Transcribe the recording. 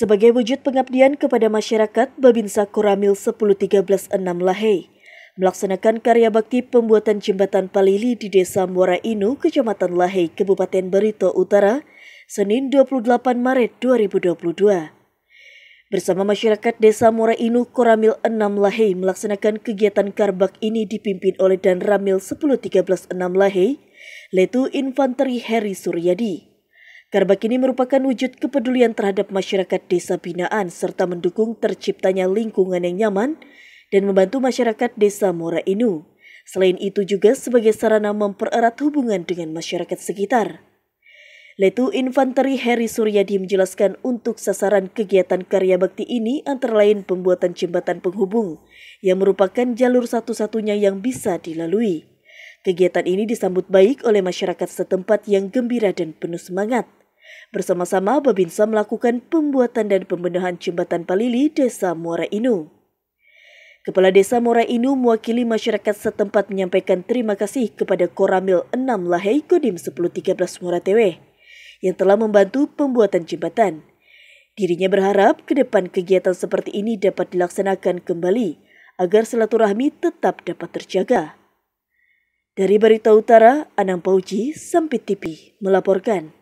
Sebagai wujud pengabdian kepada masyarakat, Babinsa Koramil 1013 Lahei melaksanakan karya bakti pembuatan jembatan Palili di Desa Muara Inu, Kecamatan Lahei, Kabupaten Barito Utara, Senin 28 Maret 2022. Bersama masyarakat Desa Muara Inu, Koramil 6 Lahei melaksanakan kegiatan karbak ini dipimpin oleh Dan Ramil 1013 Lahei, Letu Infanteri Heri Suryadi. Karbak ini merupakan wujud kepedulian terhadap masyarakat desa binaan serta mendukung terciptanya lingkungan yang nyaman dan membantu masyarakat desa Mora Inu. Selain itu juga sebagai sarana mempererat hubungan dengan masyarakat sekitar. Letu Infanteri Heri Suryadi menjelaskan untuk sasaran kegiatan karya bakti ini antara lain pembuatan jembatan penghubung yang merupakan jalur satu-satunya yang bisa dilalui. Kegiatan ini disambut baik oleh masyarakat setempat yang gembira dan penuh semangat. Bersama-sama Babinsa melakukan pembuatan dan pembenahan jembatan Palili Desa Muara Inu. Kepala Desa Muara Inu mewakili masyarakat setempat menyampaikan terima kasih kepada Koramil 6 Lahai Kodim 1013 Muara Tewe yang telah membantu pembuatan jembatan. Dirinya berharap ke depan kegiatan seperti ini dapat dilaksanakan kembali agar silaturahmi tetap dapat terjaga. Dari Barita Utara, Anang Pauji, Sampit TV melaporkan.